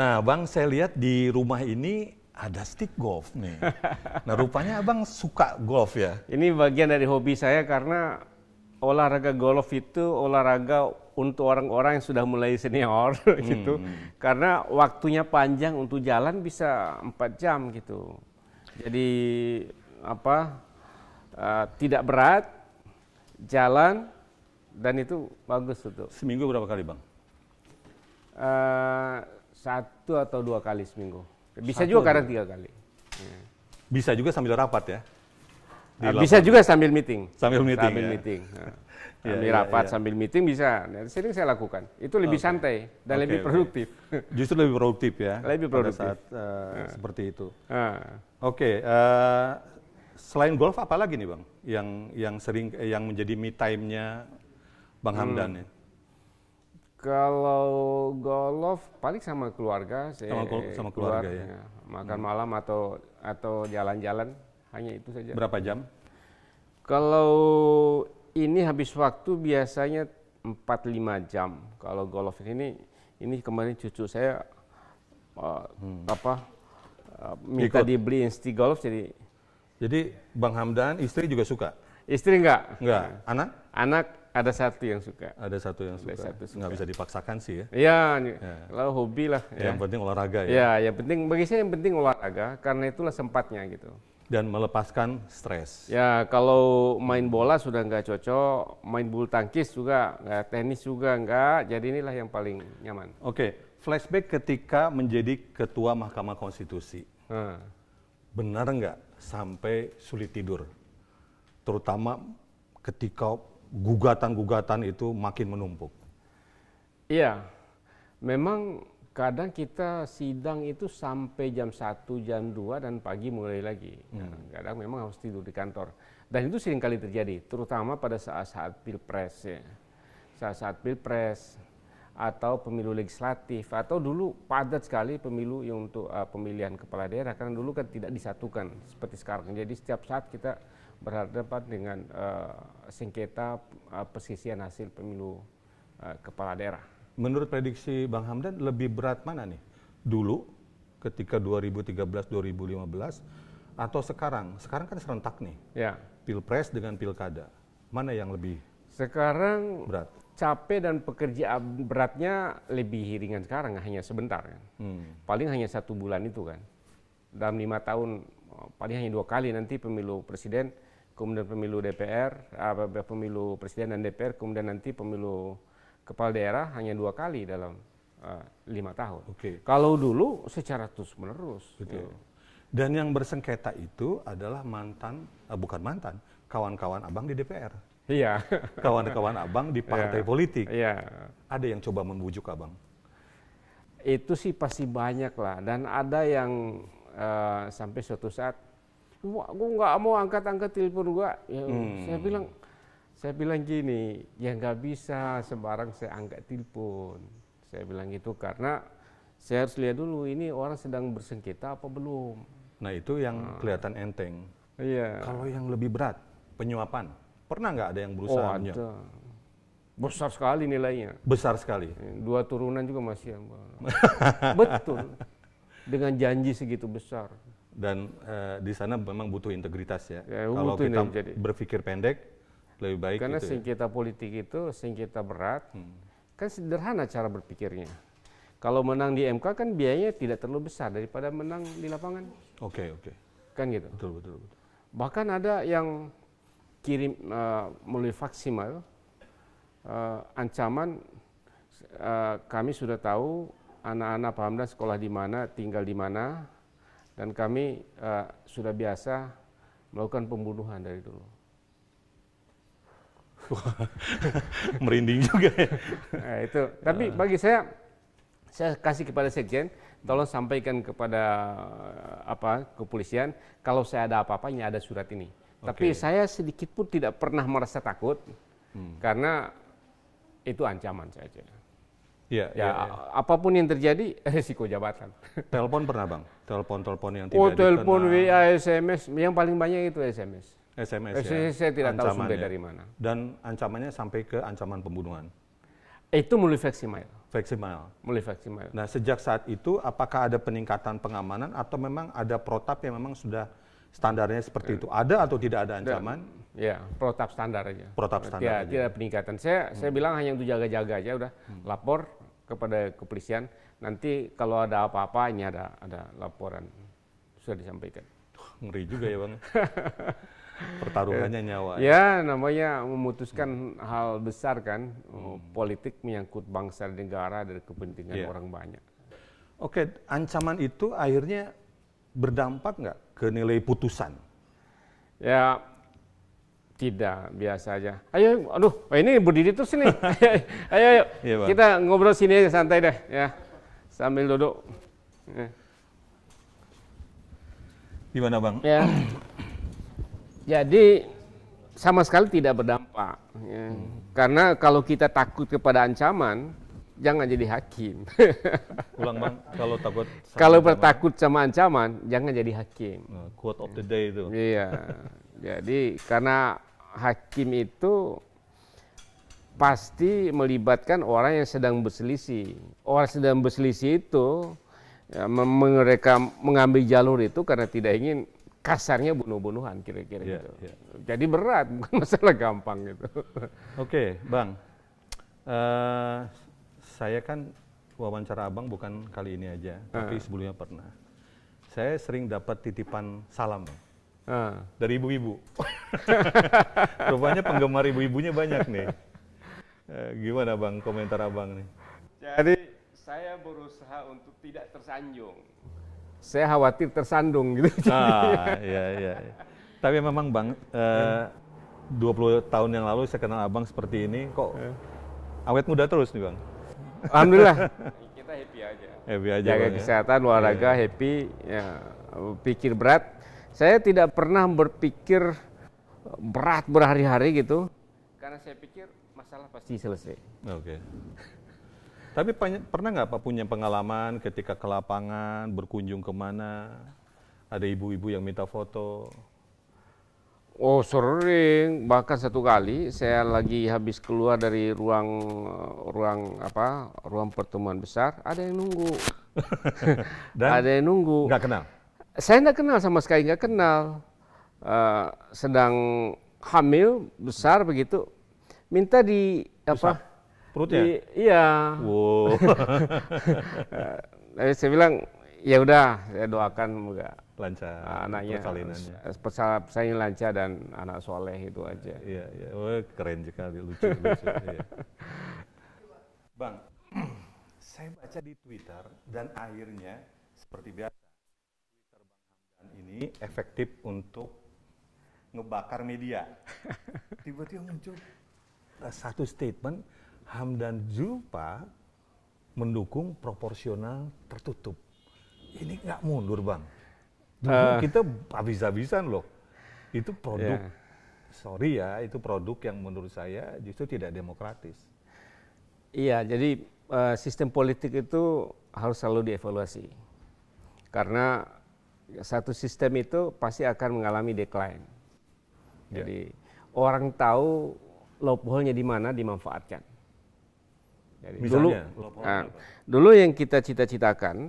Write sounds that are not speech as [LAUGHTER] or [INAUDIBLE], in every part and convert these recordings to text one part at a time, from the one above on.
Nah, Bang, saya lihat di rumah ini ada stick golf nih. [LAUGHS] Nah, rupanya Abang suka golf ya? Ini bagian dari hobi saya karena olahraga golf itu olahraga untuk orang-orang yang sudah mulai senior [LAUGHS] gitu. Karena waktunya panjang untuk jalan bisa empat jam gitu. Jadi apa uh, tidak berat, jalan dan itu bagus untuk Seminggu berapa kali, Bang? uh, satu atau dua kali seminggu. Bisa juga kadang tiga kali. Bisa juga sambil rapat ya? Di Uh, bisa lapangan. juga sambil meeting. Sambil meeting, Sambil ya? meeting. Nah, [LAUGHS] Iya, sambil iya, rapat, iya. sambil meeting bisa. Nah, sering saya lakukan. Itu lebih Oke. santai dan Oke, lebih produktif. [LAUGHS] Justru lebih produktif ya? Lebih pada produktif. saat eh, seperti itu. Nah, Oke, eh, selain golf apa lagi nih Bang? Yang yang sering eh, yang menjadi me time-nya Bang Hmm. Hamdan ya? kalau golf paling sama keluarga, saya Sama kelu- sama keluarga, ya. Makan malam atau atau jalan-jalan hanya itu saja. Berapa jam? Kalau ini habis waktu biasanya 4-5 jam. Kalau golf ini, ini kemarin cucu saya uh, apa uh, minta Hmm. Ikut. dibeliin stick golf jadi Jadi Bang Hamdan istri juga suka? istri enggak, Enggak? Anak? anak ada satu yang suka. Ada satu yang suka. satu suka. Nggak bisa dipaksakan sih ya. Ya, kalau hobi lah. Ya. Yang penting olahraga ya. ya, yang penting bagi saya yang penting olahraga karena itulah sempatnya gitu. Dan melepaskan stres. Ya kalau main bola sudah nggak cocok, main bulu tangkis juga nggak, tenis juga nggak. Jadi inilah yang paling nyaman. Oke, flashback ketika menjadi ketua Mahkamah Konstitusi. Nah. Benar nggak sampai sulit tidur? Terutama ketika gugatan-gugatan itu makin menumpuk. Iya, memang kadang kita sidang itu sampai jam 1, jam 2 dan pagi mulai lagi. Nah, kadang memang harus tidur di kantor. Dan itu sering kali terjadi, terutama pada saat-saat pilpres ya. Saat-saat pilpres atau pemilu legislatif atau dulu padat sekali pemilu yang untuk uh, pemilihan kepala daerah karena dulu kan tidak disatukan seperti sekarang. Jadi setiap saat kita berhadapan dengan uh, sengketa uh, persisian hasil pemilu uh, kepala daerah. Menurut prediksi Bang Hamdan lebih berat mana nih? Dulu ketika 2013-2015 atau sekarang? Sekarang kan serentak nih. Ya, Pilpres dengan pilkada. Mana yang lebih sekarang berat? capek dan pekerjaan beratnya lebih ringan sekarang, hanya sebentar kan. Hmm. Paling hanya satu bulan itu kan. Dalam lima tahun, oh, paling hanya dua kali nanti pemilu presiden, kemudian pemilu DPR, apa, pemilu presiden dan DPR, kemudian nanti pemilu kepala daerah hanya dua kali dalam uh, lima tahun. Oke. Kalau dulu secara terus menerus. Betul. Dan yang bersengketa itu adalah mantan, eh, bukan mantan, kawan-kawan abang di DPR. Iya. Kawan-kawan abang di partai politik. Iya. Ada yang coba membujuk abang. itu sih pasti banyak lah dan ada yang eh, sampai suatu saat gua gua nggak mau angkat-angkat telepon gua ya, saya bilang saya bilang gini ya nggak bisa sembarang saya angkat telepon saya bilang gitu karena saya harus lihat dulu ini orang sedang bersengketa apa belum Nah itu yang kelihatan enteng. iya Kalau yang lebih berat, penyuapan. Pernah nggak ada yang oh berusaha menyuap? ada besar sekali nilainya Besar sekali. dua turunan juga masih [LAUGHS] betul dengan janji segitu besar Dan eh, di sana memang butuh integritas ya. Ya, Kalau kita jadi. berpikir pendek, lebih baik Karena gitu ya. sengketa politik itu sengketa berat, kan sederhana cara berpikirnya. Kalau menang di MK kan biayanya tidak terlalu besar daripada menang di lapangan, Oke, oke. kan gitu. Betul, betul, betul. Bahkan ada yang kirim eh, melalui faksimal eh, ancaman eh, kami sudah tahu anak-anak Pak Hamdan sekolah di mana, tinggal di mana, dan kami eh, sudah biasa melakukan pembunuhan dari dulu. [LAUGHS] Merinding juga ya. Nah, itu. Tapi bagi saya, saya kasih kepada sekjen, tolong sampaikan kepada apa kepolisian, kalau saya ada apa-apa, ini ada surat ini. Tapi Oke. saya sedikit pun tidak pernah merasa takut, karena itu ancaman saja. Iya, ya iya, iya. apa pun yang terjadi [LAUGHS] resiko jabatan. Telepon pernah bang? Telepon-telepon yang tidak Oh, telepon. WA, SMS, yang paling banyak itu SMS. SMS, SMS saya tidak tahu sumber Ancamannya. dari mana. Dan ancamannya sampai ke ancaman pembunuhan. Itu Veximail. melalui mail. Nah, sejak saat itu apakah ada peningkatan pengamanan atau memang ada protap yang memang sudah standarnya seperti itu? Ada atau tidak ada ancaman? Ya, protap standar aja. Protap standar Tidak, aja. Hmm. tidak ada peningkatan. Saya saya bilang hanya untuk jaga-jaga aja udah. Lapor kepada kepolisian. Nanti kalau ada apa-apa ini ada ada laporan sudah disampaikan. Ngeri juga ya bang. [LAUGHS] Pertarungannya nyawa. Ya, namanya memutuskan hal besar kan. Oh, Politik menyangkut bangsa dan negara dari kepentingan Iya. orang banyak. Oke, ancaman itu akhirnya berdampak nggak ke nilai putusan? Ya tidak biasa aja. Ayo, aduh, oh ini berdiri terus ini. [LAUGHS] ayo, ayo, Iya, Bang. kita ngobrol sini aja santai deh, ya, sambil duduk. Ya. Gimana bang? Ya. [CLEARS THROAT] Jadi sama sekali tidak berdampak. ya. Karena kalau kita takut kepada ancaman, jangan jadi hakim. [LAUGHS] Ulang bang, kalau takut. sama [LAUGHS] kalau bertakut sama ancaman, jangan jadi hakim. Nah, quote of the day itu. Iya. [LAUGHS] Jadi karena hakim itu pasti melibatkan orang yang sedang berselisih. Orang sedang berselisih itu ya, mereka mengambil jalur itu karena tidak ingin kasarnya bunuh-bunuhan kira-kira Iya, gitu. iya. Jadi berat, [LAUGHS] bukan masalah gampang gitu. Oke, Bang. Eh, saya kan wawancara Abang bukan kali ini aja, tapi sebelumnya pernah. Saya sering dapat titipan salam Ah. dari ibu-ibu. [LAUGHS] Rupanya penggemar ibu-ibunya banyak nih. Eh, gimana Bang komentar Abang nih? Jadi saya berusaha untuk tidak tersanjung. Saya khawatir tersandung gitu. [LAUGHS] Ah, iya, iya. iya. Tapi memang Bang, eh, 20 tahun yang lalu saya kenal Abang seperti ini, kok awet muda terus nih Bang? Alhamdulillah. [LAUGHS] Kita happy aja. Happy aja Jaga Bang ya? kesehatan, olahraga, happy, ya, pikir berat. Saya tidak pernah berpikir berat berhari-hari gitu, karena saya pikir masalah pasti selesai. Oke. Tapi pernah nggak Pak punya pengalaman ketika ke lapangan, berkunjung ke mana, ada ibu-ibu yang minta foto? Oh sering, bahkan satu kali saya lagi habis keluar dari ruang ruang apa ruang pertemuan besar, ada yang nunggu, [LAUGHS] Dan ada yang nunggu. nggak kenal? Saya nggak kenal sama sekali nggak kenal. Eh, sedang hamil besar begitu, minta di apa? Perutnya? Di- iya. Wow. [LAUGHS] Eh, saya bilang ya udah, saya doakan semoga Lancar anaknya persalinannya. persal- persalinan lancar dan anak soleh itu aja. Iya, iya. Oh, keren sekali, lucu, lucu. [LAUGHS] iya. Bang, [CLEARS THROAT] saya baca di Twitter dan akhirnya seperti biasa, Twitter Bang Hamdan ini efektif untuk ngebakar media. [LAUGHS] Tiba-tiba muncul eh, satu statement, Hamdan Zulfa mendukung proporsional tertutup. Ini nggak mundur, Bang. Dulu Eh. kita habis-habisan loh. Itu produk Iya. sorry ya, itu produk yang menurut saya justru tidak demokratis. Iya, jadi eh, sistem politik itu harus selalu dievaluasi. Karena satu sistem itu pasti akan mengalami decline. Ya. Jadi orang tahu loophole-nya di mana dimanfaatkan. Jadi dulu, ah, apa? dulu yang kita cita-citakan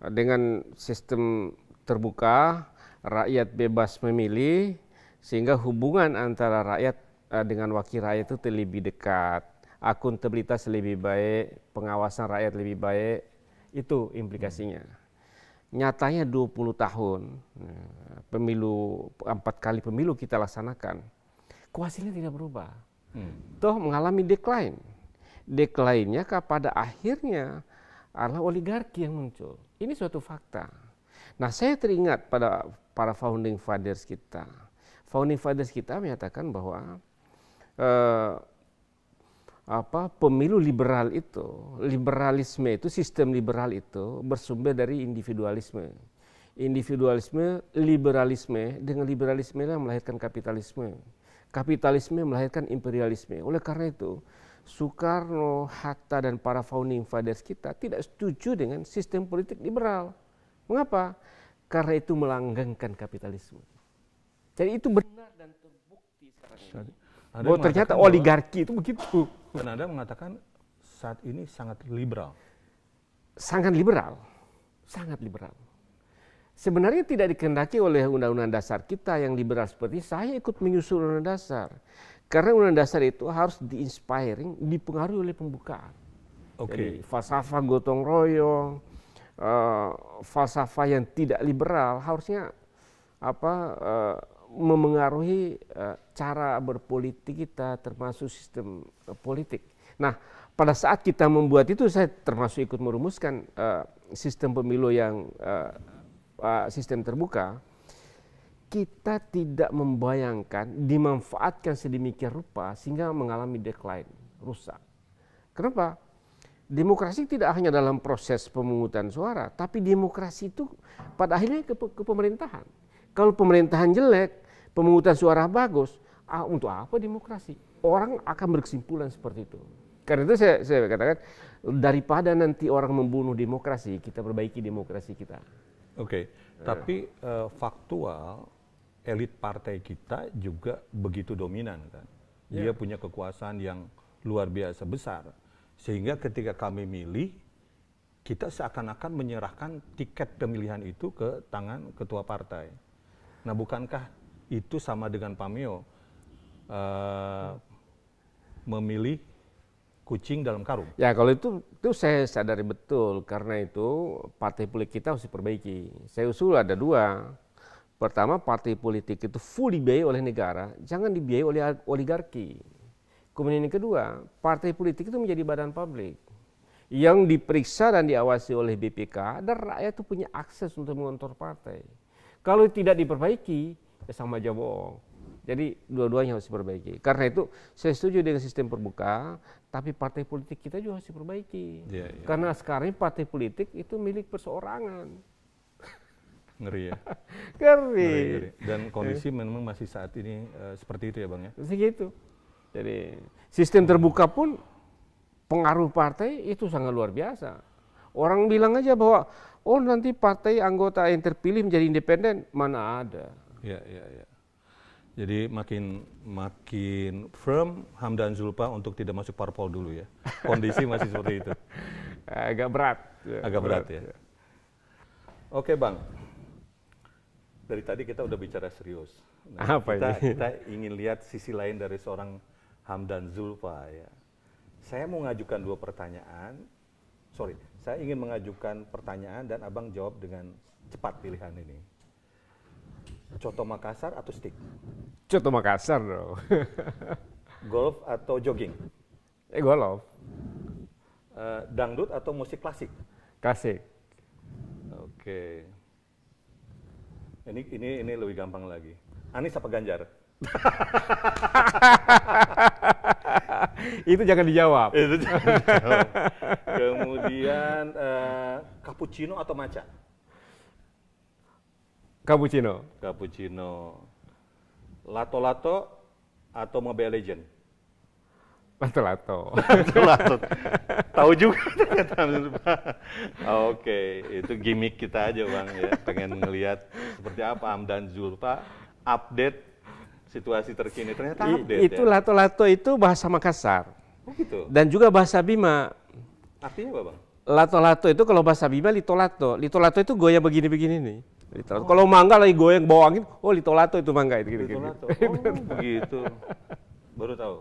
eh, dengan sistem terbuka, rakyat bebas memilih, sehingga hubungan antara rakyat eh, dengan wakil rakyat itu lebih dekat, akuntabilitas lebih baik, pengawasan rakyat lebih baik, itu implikasinya. Nyatanya 20 tahun, eh, pemilu empat kali pemilu kita laksanakan, kok hasilnya tidak berubah Hmm. toh mengalami decline. Decline-nya pada akhirnya adalah oligarki yang muncul. Ini suatu fakta. Nah, saya teringat pada para founding fathers kita. Founding fathers kita menyatakan bahwa eh, apa pemilu liberal itu, liberalisme itu, sistem liberal itu bersumber dari individualisme. Individualisme, liberalisme, dengan liberalisme yang melahirkan kapitalisme. Kapitalisme melahirkan imperialisme. Oleh karena itu, Soekarno, Hatta dan para founding fathers kita tidak setuju dengan sistem politik liberal. Mengapa? Karena itu melanggengkan kapitalisme. Jadi itu benar dan terbukti sekarang ini. Anda Bahwa ternyata oligarki itu begitu. Dan Anda mengatakan saat ini sangat liberal. Sangat liberal. Sangat liberal. Sebenarnya tidak dikehendaki oleh undang-undang dasar kita yang liberal seperti saya ikut menyusun undang-undang dasar. Karena undang-undang dasar itu harus di-inspiring, dipengaruhi oleh pembukaan. Oke. Jadi falsafah gotong royong, eh, falsafah yang tidak liberal harusnya apa eh, memengaruhi eh, cara berpolitik kita termasuk sistem eh, politik. Nah, pada saat kita membuat itu saya termasuk ikut merumuskan eh, sistem pemilu yang eh, eh, sistem terbuka. Kita tidak membayangkan dimanfaatkan sedemikian rupa sehingga mengalami decline, rusak. Kenapa? Demokrasi tidak hanya dalam proses pemungutan suara, tapi demokrasi itu pada akhirnya ke, ke pemerintahan. Kalau pemerintahan jelek, pemungutan suara bagus, ah, untuk apa demokrasi? Orang akan berkesimpulan seperti itu. Karena itu saya, saya katakan daripada nanti orang membunuh demokrasi, kita perbaiki demokrasi kita. Oke, tapi eh, faktual elit partai kita juga begitu dominan kan. Dia punya kekuasaan yang luar biasa besar. Sehingga ketika kami milih, kita seakan-akan menyerahkan tiket pemilihan itu ke tangan ketua partai. Nah, bukankah itu sama dengan Pameo eh, memilih kucing dalam karung? Ya kalau itu itu saya sadari betul karena itu partai politik kita harus diperbaiki. Saya usul ada dua. Pertama partai politik itu full dibiayai oleh negara, jangan dibiayai oleh oligarki. Kemudian yang kedua, partai politik itu menjadi badan publik yang diperiksa dan diawasi oleh BPK dan rakyat itu punya akses untuk mengontrol partai. Kalau tidak diperbaiki, ya sama aja bohong. Jadi dua-duanya harus diperbaiki. Karena itu saya setuju dengan sistem terbuka, tapi partai politik kita juga harus diperbaiki. Iya, iya. Karena sekarang partai politik itu milik perseorangan. Ngeri ya. [LAUGHS] Ngeri. Ngeri. Dan kondisi memang masih saat ini eh, seperti itu ya Bang ya? Segitu. Jadi sistem terbuka pun pengaruh partai itu sangat luar biasa. Orang bilang aja bahwa oh nanti partai anggota yang terpilih menjadi independen, mana ada. Ya, ya, ya. Jadi makin makin firm Hamdan Zulfa untuk tidak masuk parpol dulu ya. Kondisi masih seperti itu. [LAUGHS] Agak berat. Agak berat ya. Oke Bang, dari tadi kita udah bicara serius. Apa kita, ini? kita ingin lihat sisi lain dari seorang Hamdan Zulfa ya. Saya mau mengajukan dua pertanyaan. Sorry, saya ingin mengajukan pertanyaan dan abang jawab dengan cepat pilihan ini. Coto Makassar atau stick? Contoh Makassar dong. [LAUGHS] Golf atau jogging? eh golf, Eh, dangdut atau musik klasik? kasih. Oke. Ini ini ini lebih gampang lagi. Anies apa Ganjar? Itu jangan dijawab. Itu jangan dijawab. Kemudian eh, cappuccino atau matcha? Cappuccino. Cappuccino. Lato-lato atau Mobile Legend? Lato-lato. [LAUGHS] Lato. Tahu juga ternyata. Oke, itu gimmick kita aja bang ya. Pengen ngelihat seperti apa Hamdan Zulfa update situasi terkini. Ternyata I- update itu ya. lato-lato itu bahasa Makassar. Oh gitu. Dan juga bahasa Bima. Artinya apa bang? Lato-lato itu kalau bahasa Bima litolato. Litolato itu goyang begini-begini nih. Litolato. Kalau mangga lagi goyang bawa angin, oh litolato itu mangga itu gitu. Lato. Oh [LAUGHS] begitu. Baru tahu.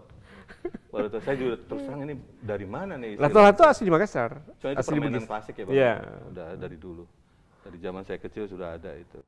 Baru tahu. Saya juga terus terang ini dari mana nih? Lato-lato asli di Makassar. Soalnya itu asli permainan Bugis. klasik ya bang. Iya. Udah dari dulu. Dari zaman saya kecil sudah ada itu.